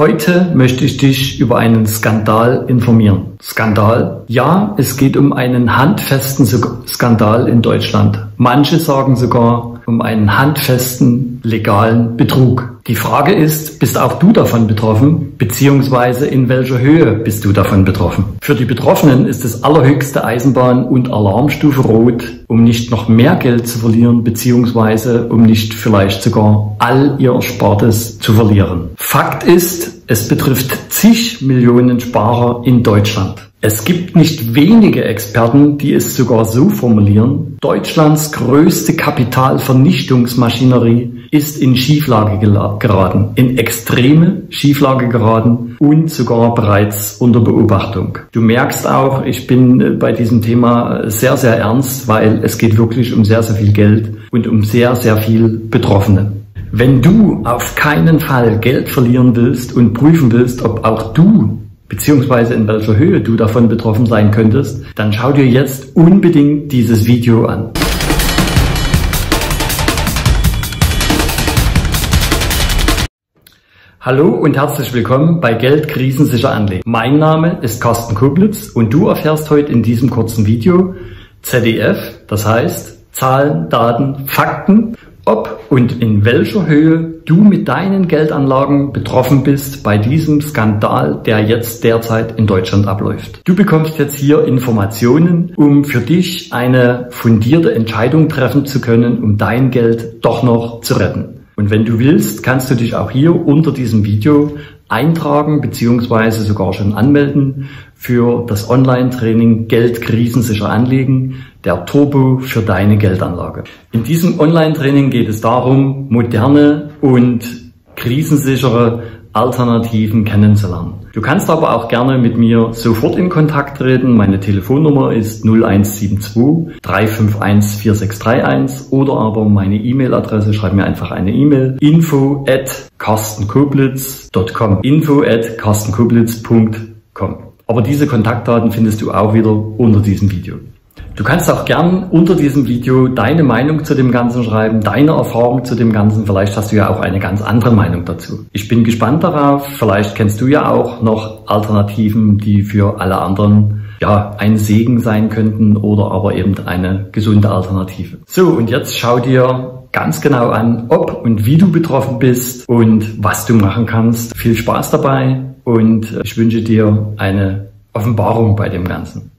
Heute möchte ich dich über einen Skandal informieren. Skandal? Ja, es geht um einen handfesten Skandal in Deutschland. Manche sagen sogar um einen handfesten legalen Betrug. Die Frage ist, bist auch du davon betroffen, beziehungsweise in welcher Höhe bist du davon betroffen? Für die Betroffenen ist es allerhöchste Eisenbahn- und Alarmstufe Rot, um nicht noch mehr Geld zu verlieren, beziehungsweise um nicht vielleicht sogar all ihr Erspartes zu verlieren. Fakt ist, es betrifft zig Millionen Sparer in Deutschland. Es gibt nicht wenige Experten, die es sogar so formulieren, Deutschlands größte Kapitalvernichtungsmaschinerie ist in Schieflage geraten, in extreme Schieflage geraten und sogar bereits unter Beobachtung. Du merkst auch, ich bin äh, bei diesem Thema sehr, sehr ernst, weil es geht wirklich um sehr, sehr viel Geld und um sehr, sehr viel Betroffene. Wenn du auf keinen Fall Geld verlieren willst und prüfen willst, ob auch du beziehungsweise in welcher Höhe du davon betroffen sein könntest, dann schau dir jetzt unbedingt dieses Video an. Hallo und herzlich willkommen bei Geld krisensicher anlegen. Mein Name ist Carsten Kublitz und du erfährst heute in diesem kurzen Video ZDF, das heißt Zahlen, Daten, Fakten, ob und in welcher Höhe du mit deinen Geldanlagen betroffen bist bei diesem Skandal, der jetzt derzeit in Deutschland abläuft. Du bekommst jetzt hier Informationen, um für dich eine fundierte Entscheidung treffen zu können, um dein Geld doch noch zu retten. Und wenn du willst, kannst du dich auch hier unter diesem Video eintragen beziehungsweise sogar schon anmelden für das Online-Training Geld krisensicher anlegen, der Turbo für deine Geldanlage. In diesem Online-Training geht es darum, moderne und krisensichere Alternativen kennenzulernen. Du kannst aber auch gerne mit mir sofort in Kontakt treten. Meine Telefonnummer ist 0172 351 4631 oder aber meine E-Mail-Adresse, schreib mir einfach eine E-Mail info at carstenkoblitz.com info at carstenkoblitz.com Aber diese Kontaktdaten findest du auch wieder unter diesem Video. Du kannst auch gern unter diesem Video deine Meinung zu dem Ganzen schreiben, deine Erfahrung zu dem Ganzen. Vielleicht hast du ja auch eine ganz andere Meinung dazu. Ich bin gespannt darauf. Vielleicht kennst du ja auch noch Alternativen, die für alle anderen ja, ein Segen sein könnten oder aber eben eine gesunde Alternative. So, und jetzt schau dir ganz genau an, ob und wie du betroffen bist und was du machen kannst. Viel Spaß dabei und ich wünsche dir eine Offenbarung bei dem Ganzen.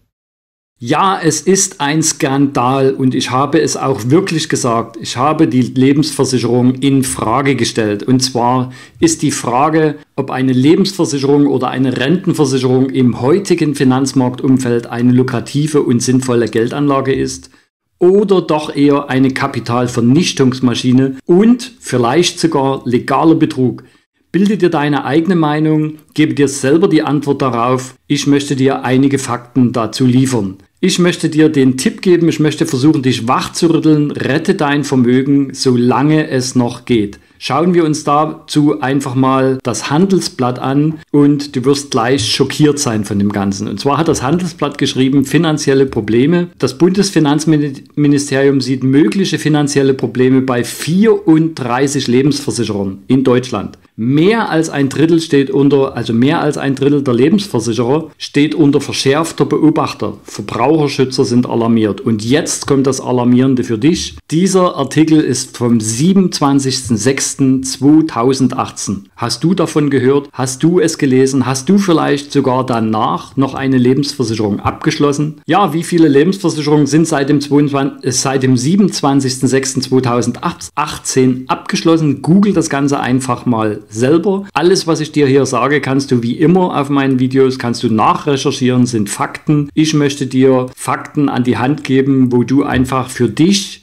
Ja, es ist ein Skandal und ich habe es auch wirklich gesagt. Ich habe die Lebensversicherung in Frage gestellt. Und zwar ist die Frage, ob eine Lebensversicherung oder eine Rentenversicherung im heutigen Finanzmarktumfeld eine lukrative und sinnvolle Geldanlage ist oder doch eher eine Kapitalvernichtungsmaschine und vielleicht sogar legaler Betrug. Bilde dir deine eigene Meinung, gebe dir selber die Antwort darauf. Ich möchte dir einige Fakten dazu liefern. Ich möchte dir den Tipp geben, ich möchte versuchen, dich wach zu rütteln. Rette dein Vermögen, solange es noch geht. Schauen wir uns dazu einfach mal das Handelsblatt an und du wirst gleich schockiert sein von dem Ganzen. Und zwar hat das Handelsblatt geschrieben, finanzielle Probleme. Das Bundesfinanzministerium sieht mögliche finanzielle Probleme bei 34 Lebensversicherern in Deutschland. Mehr als ein Drittel steht unter, also mehr als ein Drittel der Lebensversicherer steht unter verschärfter Beobachter. Verbraucherschützer sind alarmiert. Und jetzt kommt das Alarmierende für dich. Dieser Artikel ist vom 27.06. 2018. Hast du davon gehört? Hast du es gelesen? Hast du vielleicht sogar danach noch eine Lebensversicherung abgeschlossen? Ja, wie viele Lebensversicherungen sind seit dem, 22, äh, dem 27.06.2018 abgeschlossen? Google das Ganze einfach mal selber. Alles, was ich dir hier sage, kannst du wie immer auf meinen Videos, kannst du nachrecherchieren, sind Fakten. Ich möchte dir Fakten an die Hand geben, wo du einfach für dich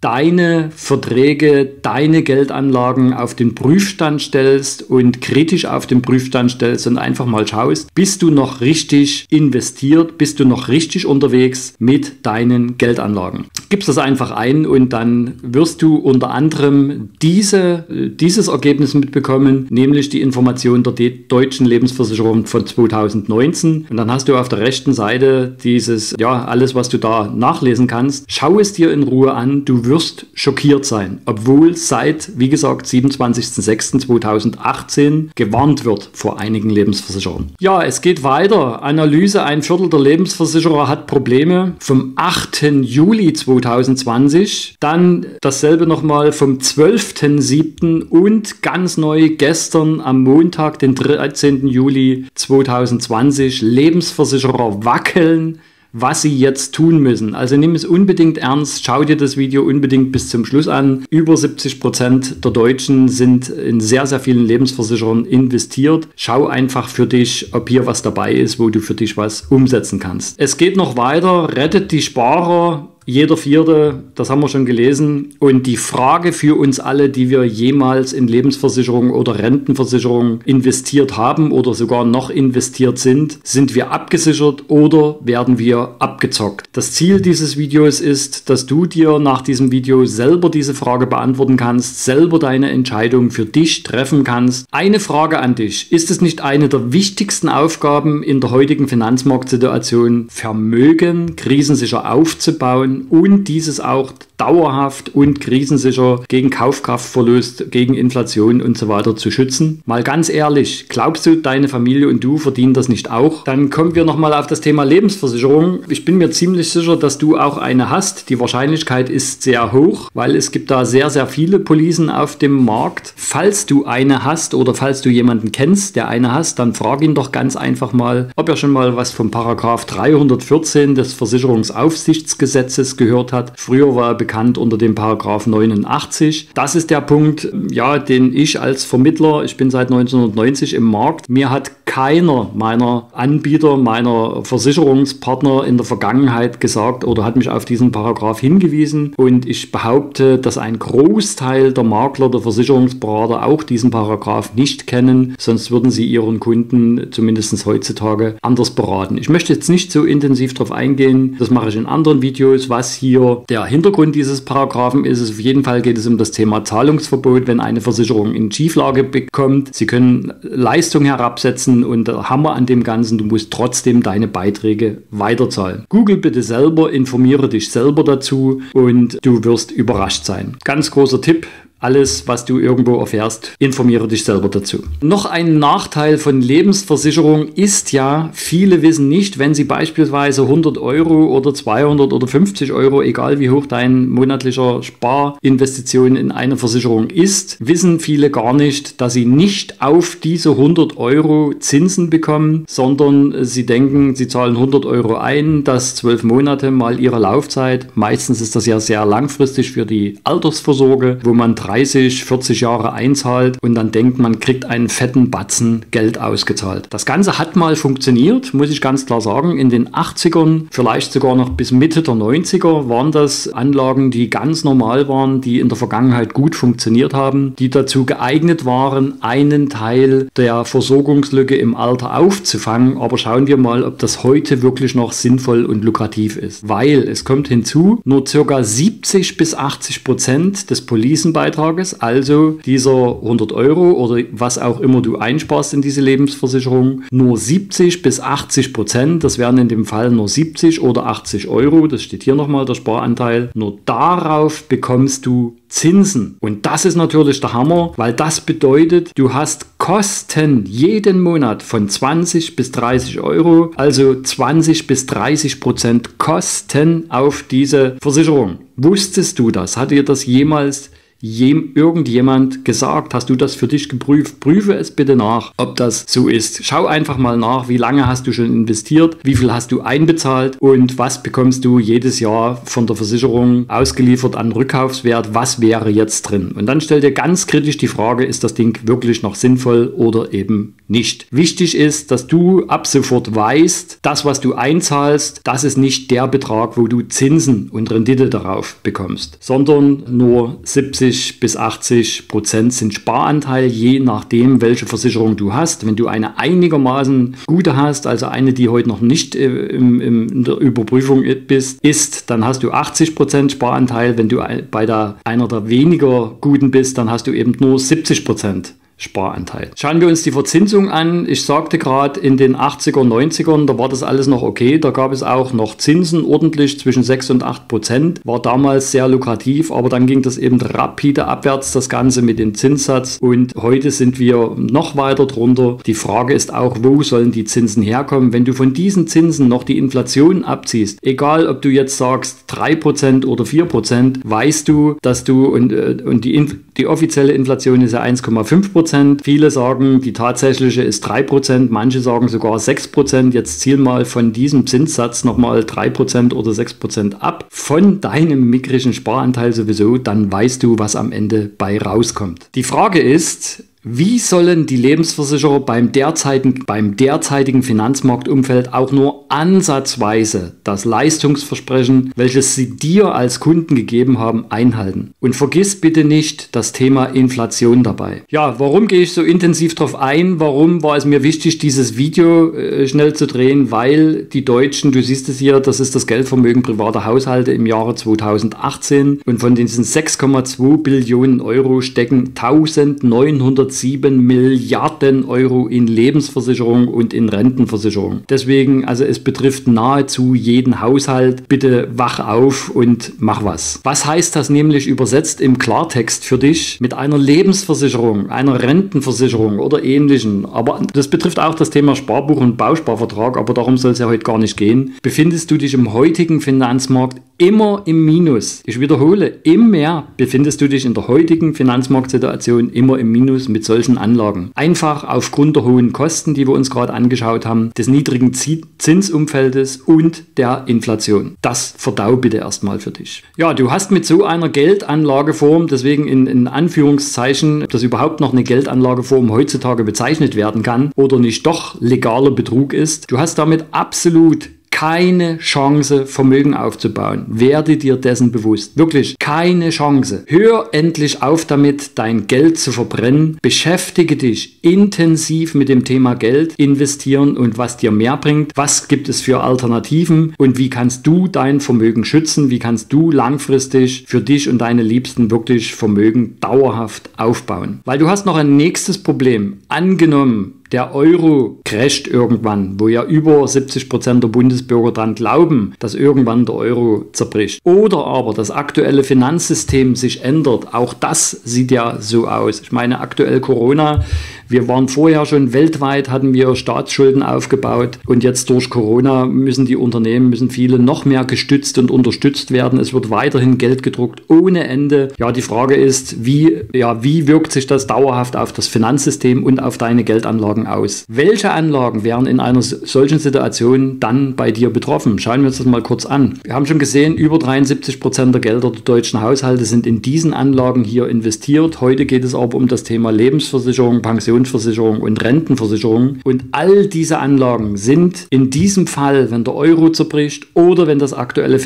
deine Verträge, deine Geldanlagen auf den Prüfstand stellst und kritisch auf den Prüfstand stellst und einfach mal schaust, bist du noch richtig investiert, bist du noch richtig unterwegs mit deinen Geldanlagen. Gibst das einfach ein und dann wirst du unter anderem diese, dieses Ergebnis mitbekommen, nämlich die Information der deutschen Lebensversicherung von 2019. Und dann hast du auf der rechten Seite dieses, ja, alles, was du da nachlesen kannst. Schau es dir in Ruhe an, du wirst schockiert sein, obwohl seit, wie gesagt, 27.06.2018 gewarnt wird vor einigen Lebensversicherern. Ja, es geht weiter. Analyse, ein Viertel der Lebensversicherer hat Probleme. Vom 8. Juli 2020, dann dasselbe nochmal vom 12.07. und ganz neu gestern am Montag, den 13. Juli 2020, Lebensversicherer wackeln was sie jetzt tun müssen. Also nimm es unbedingt ernst, schau dir das Video unbedingt bis zum Schluss an. Über 70 Prozent der Deutschen sind in sehr, sehr vielen Lebensversicherern investiert. Schau einfach für dich, ob hier was dabei ist, wo du für dich was umsetzen kannst. Es geht noch weiter, rettet die Sparer jeder Vierte, das haben wir schon gelesen. Und die Frage für uns alle, die wir jemals in Lebensversicherung oder Rentenversicherung investiert haben oder sogar noch investiert sind, sind wir abgesichert oder werden wir abgezockt? Das Ziel dieses Videos ist, dass du dir nach diesem Video selber diese Frage beantworten kannst, selber deine Entscheidung für dich treffen kannst. Eine Frage an dich. Ist es nicht eine der wichtigsten Aufgaben in der heutigen Finanzmarktsituation, Vermögen krisensicher aufzubauen und dieses auch dauerhaft und krisensicher gegen Kaufkraftverlust, gegen Inflation und so weiter zu schützen. Mal ganz ehrlich, glaubst du, deine Familie und du verdienen das nicht auch? Dann kommen wir nochmal auf das Thema Lebensversicherung. Ich bin mir ziemlich sicher, dass du auch eine hast. Die Wahrscheinlichkeit ist sehr hoch, weil es gibt da sehr, sehr viele Policen auf dem Markt. Falls du eine hast oder falls du jemanden kennst, der eine hast, dann frag ihn doch ganz einfach mal, ob er schon mal was vom Paragraph 314 des Versicherungsaufsichtsgesetzes gehört hat. Früher war er bekannt unter dem Paragraph 89. Das ist der Punkt, ja, den ich als Vermittler, ich bin seit 1990 im Markt, mir hat keiner meiner Anbieter, meiner Versicherungspartner in der Vergangenheit gesagt oder hat mich auf diesen Paragraph hingewiesen. Und ich behaupte, dass ein Großteil der Makler, der Versicherungsberater auch diesen Paragraph nicht kennen, sonst würden sie ihren Kunden zumindest heutzutage anders beraten. Ich möchte jetzt nicht so intensiv darauf eingehen, das mache ich in anderen Videos, was hier der Hintergrund dieses Paragraphen ist. Auf jeden Fall geht es um das Thema Zahlungsverbot, wenn eine Versicherung in Schieflage bekommt. Sie können Leistung herabsetzen und der Hammer an dem Ganzen, du musst trotzdem deine Beiträge weiterzahlen. Google bitte selber, informiere dich selber dazu und du wirst überrascht sein. Ganz großer Tipp, alles, was du irgendwo erfährst, informiere dich selber dazu. Noch ein Nachteil von Lebensversicherung ist ja, viele wissen nicht, wenn sie beispielsweise 100 Euro oder 200 oder 50 Euro, egal wie hoch dein monatlicher Sparinvestition in eine Versicherung ist, wissen viele gar nicht, dass sie nicht auf diese 100 Euro Zinsen bekommen, sondern sie denken, sie zahlen 100 Euro ein, das 12 Monate mal ihre Laufzeit. Meistens ist das ja sehr langfristig für die Altersvorsorge, wo man 30, 40 Jahre einzahlt und dann denkt, man kriegt einen fetten Batzen Geld ausgezahlt. Das Ganze hat mal funktioniert, muss ich ganz klar sagen. In den 80ern, vielleicht sogar noch bis Mitte der 90er, waren das Anlagen, die ganz normal waren, die in der Vergangenheit gut funktioniert haben, die dazu geeignet waren, einen Teil der Versorgungslücke im Alter aufzufangen. Aber schauen wir mal, ob das heute wirklich noch sinnvoll und lukrativ ist. Weil es kommt hinzu, nur ca. 70 bis 80 Prozent des Policenbeitrags Tages, also dieser 100 Euro oder was auch immer du einsparst in diese Lebensversicherung, nur 70 bis 80 Prozent, das wären in dem Fall nur 70 oder 80 Euro, das steht hier nochmal der Sparanteil, nur darauf bekommst du Zinsen. Und das ist natürlich der Hammer, weil das bedeutet, du hast Kosten jeden Monat von 20 bis 30 Euro, also 20 bis 30 Prozent Kosten auf diese Versicherung. Wusstest du das? Hat dir das jemals jem, irgendjemand gesagt? Hast du das für dich geprüft? Prüfe es bitte nach, ob das so ist. Schau einfach mal nach, wie lange hast du schon investiert, wie viel hast du einbezahlt und was bekommst du jedes Jahr von der Versicherung ausgeliefert an Rückkaufswert? Was wäre jetzt drin? Und dann stell dir ganz kritisch die Frage, ist das Ding wirklich noch sinnvoll oder eben nicht? Wichtig ist, dass du ab sofort weißt, das, was du einzahlst, das ist nicht der Betrag, wo du Zinsen und Rendite darauf bekommst, sondern nur 70 70 bis 80 Prozent sind Sparanteil, je nachdem, welche Versicherung du hast. Wenn du eine einigermaßen gute hast, also eine, die heute noch nicht äh, im, im, in der Überprüfung bist, ist, dann hast du 80 Prozent Sparanteil. Wenn du bei der, einer der weniger guten bist, dann hast du eben nur 70 Prozent. Sparanteil. Schauen wir uns die Verzinsung an. Ich sagte gerade, in den 80er, 90ern, da war das alles noch okay. Da gab es auch noch Zinsen ordentlich zwischen 6 und 8 Prozent. War damals sehr lukrativ, aber dann ging das eben rapide abwärts, das Ganze mit dem Zinssatz. Und heute sind wir noch weiter drunter. Die Frage ist auch, wo sollen die Zinsen herkommen? Wenn du von diesen Zinsen noch die Inflation abziehst, egal ob du jetzt sagst 3 Prozent oder 4 Prozent, weißt du, dass du und, äh, und die, die offizielle Inflation ist ja 1,5 Prozent Prozent. Viele sagen, die tatsächliche ist 3 Prozent, manche sagen sogar 6 Prozent. Jetzt ziel mal von diesem Zinssatz nochmal 3 Prozent oder 6 Prozent ab von deinem mickrigen Sparanteil sowieso, dann weißt du, was am Ende bei rauskommt. Die Frage ist, wie sollen die Lebensversicherer beim derzeitigen, beim derzeitigen Finanzmarktumfeld auch nur ansatzweise das Leistungsversprechen, welches sie dir als Kunden gegeben haben, einhalten? Und vergiss bitte nicht das Thema Inflation dabei. Ja, warum gehe ich so intensiv darauf ein? Warum war es mir wichtig, dieses Video äh, schnell zu drehen? Weil die Deutschen, du siehst es hier, das ist das Geldvermögen privater Haushalte im Jahre 2018 und von diesen 6,2 Billionen Euro stecken 1900 107 Milliarden Euro in Lebensversicherung und in Rentenversicherung. Deswegen, also es betrifft nahezu jeden Haushalt. Bitte wach auf und mach was. Was heißt das nämlich übersetzt im Klartext für dich mit einer Lebensversicherung, einer Rentenversicherung oder ähnlichen? Aber das betrifft auch das Thema Sparbuch und Bausparvertrag, aber darum soll es ja heute gar nicht gehen. Befindest du dich im heutigen Finanzmarkt immer im Minus? Ich wiederhole, im Mehr befindest du dich in der heutigen Finanzmarktsituation immer im Minus mit mit solchen Anlagen. Einfach aufgrund der hohen Kosten, die wir uns gerade angeschaut haben, des niedrigen Zinsumfeldes und der Inflation. Das verdau bitte erstmal für dich. Ja, du hast mit so einer Geldanlageform, deswegen in, in Anführungszeichen, ob das überhaupt noch eine Geldanlageform heutzutage bezeichnet werden kann oder nicht doch legaler Betrug ist, du hast damit absolut keine Chance, Vermögen aufzubauen. Werde dir dessen bewusst. Wirklich keine Chance. Hör endlich auf damit, dein Geld zu verbrennen. Beschäftige dich intensiv mit dem Thema Geld, investieren und was dir mehr bringt. Was gibt es für Alternativen und wie kannst du dein Vermögen schützen? Wie kannst du langfristig für dich und deine Liebsten wirklich Vermögen dauerhaft aufbauen? Weil du hast noch ein nächstes Problem. Angenommen, der Euro crasht irgendwann, wo ja über 70 Prozent der Bundesbürger dran glauben, dass irgendwann der Euro zerbricht. Oder aber das aktuelle Finanzsystem sich ändert. Auch das sieht ja so aus. Ich meine, aktuell Corona wir waren vorher schon weltweit, hatten wir Staatsschulden aufgebaut und jetzt durch Corona müssen die Unternehmen, müssen viele noch mehr gestützt und unterstützt werden. Es wird weiterhin Geld gedruckt ohne Ende. Ja, die Frage ist, wie, ja, wie wirkt sich das dauerhaft auf das Finanzsystem und auf deine Geldanlagen aus? Welche Anlagen wären in einer solchen Situation dann bei dir betroffen? Schauen wir uns das mal kurz an. Wir haben schon gesehen, über 73 Prozent der Gelder der deutschen Haushalte sind in diesen Anlagen hier investiert. Heute geht es aber um das Thema Lebensversicherung, Pension Pensionsversicherung und Rentenversicherung. Und all diese Anlagen sind in diesem Fall, wenn der Euro zerbricht oder wenn das aktuelle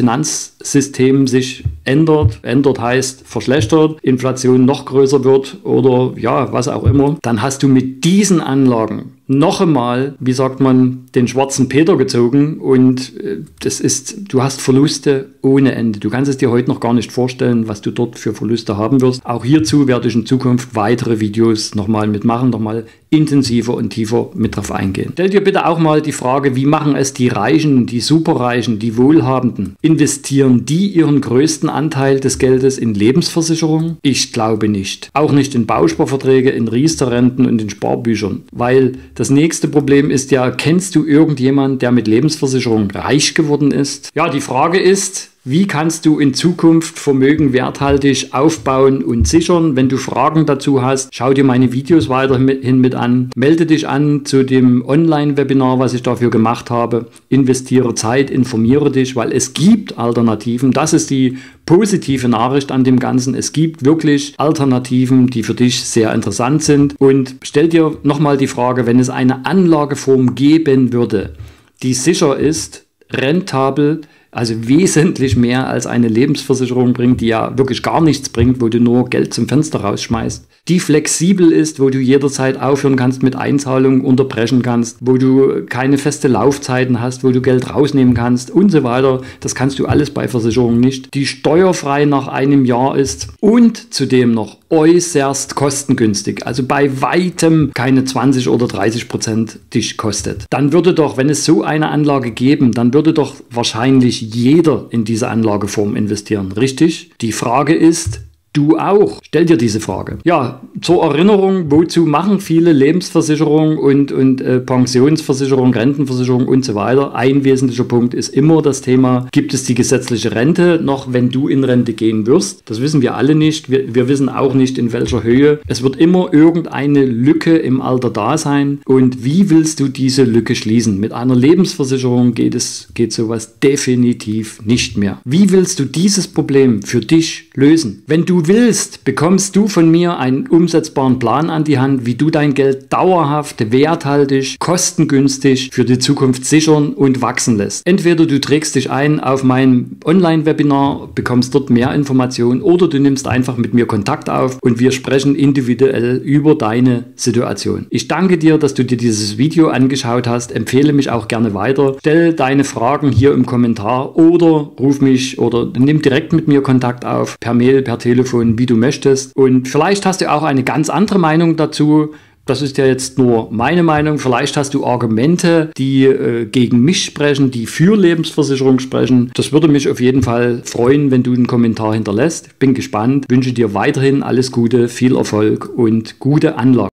Finanzsystem sich ändert, ändert heißt verschlechtert, Inflation noch größer wird oder ja, was auch immer, dann hast du mit diesen Anlagen noch einmal, wie sagt man, den schwarzen Peter gezogen und äh, das ist, du hast Verluste ohne Ende. Du kannst es dir heute noch gar nicht vorstellen, was du dort für Verluste haben wirst. Auch hierzu werde ich in Zukunft weitere Videos nochmal mitmachen, nochmal intensiver und tiefer mit drauf eingehen. Stell dir bitte auch mal die Frage, wie machen es die Reichen, die Superreichen, die Wohlhabenden? Investieren die ihren größten Anteil des Geldes in Lebensversicherungen? Ich glaube nicht. Auch nicht in Bausparverträge, in Riester-Renten und in Sparbüchern. Weil das nächste Problem ist ja, kennst du irgendjemanden, der mit Lebensversicherung reich geworden ist? Ja, die Frage ist, wie kannst du in Zukunft Vermögen werthaltig aufbauen und sichern? Wenn du Fragen dazu hast, schau dir meine Videos weiterhin mit an. Melde dich an zu dem Online-Webinar, was ich dafür gemacht habe. Investiere Zeit, informiere dich, weil es gibt Alternativen. Das ist die positive Nachricht an dem Ganzen. Es gibt wirklich Alternativen, die für dich sehr interessant sind. Und stell dir nochmal die Frage, wenn es eine Anlageform geben würde, die sicher ist, rentabel, also wesentlich mehr als eine Lebensversicherung bringt, die ja wirklich gar nichts bringt, wo du nur Geld zum Fenster rausschmeißt, die flexibel ist, wo du jederzeit aufhören kannst mit Einzahlungen, unterbrechen kannst, wo du keine feste Laufzeiten hast, wo du Geld rausnehmen kannst und so weiter. Das kannst du alles bei Versicherungen nicht. Die steuerfrei nach einem Jahr ist und zudem noch äußerst kostengünstig, also bei weitem keine 20 oder 30 Prozent dich kostet. Dann würde doch, wenn es so eine Anlage geben, dann würde doch wahrscheinlich jeder in diese Anlageform investieren, richtig? Die Frage ist, Du auch. Stell dir diese Frage. Ja, zur Erinnerung, wozu machen viele Lebensversicherungen und, und äh, Pensionsversicherungen, Rentenversicherungen und so weiter? Ein wesentlicher Punkt ist immer das Thema, gibt es die gesetzliche Rente noch, wenn du in Rente gehen wirst? Das wissen wir alle nicht. Wir, wir wissen auch nicht, in welcher Höhe. Es wird immer irgendeine Lücke im Alter da sein. Und wie willst du diese Lücke schließen? Mit einer Lebensversicherung geht es, geht sowas definitiv nicht mehr. Wie willst du dieses Problem für dich lösen? Wenn du willst, bekommst du von mir einen umsetzbaren Plan an die Hand, wie du dein Geld dauerhaft, werthaltig, kostengünstig für die Zukunft sichern und wachsen lässt. Entweder du trägst dich ein auf mein Online-Webinar, bekommst dort mehr Informationen oder du nimmst einfach mit mir Kontakt auf und wir sprechen individuell über deine Situation. Ich danke dir, dass du dir dieses Video angeschaut hast. Empfehle mich auch gerne weiter. Stell deine Fragen hier im Kommentar oder ruf mich oder nimm direkt mit mir Kontakt auf, per Mail, per Telefon Telefon, wie du möchtest. Und vielleicht hast du auch eine ganz andere Meinung dazu. Das ist ja jetzt nur meine Meinung. Vielleicht hast du Argumente, die äh, gegen mich sprechen, die für Lebensversicherung sprechen. Das würde mich auf jeden Fall freuen, wenn du einen Kommentar hinterlässt. Bin gespannt. Wünsche dir weiterhin alles Gute, viel Erfolg und gute Anlage.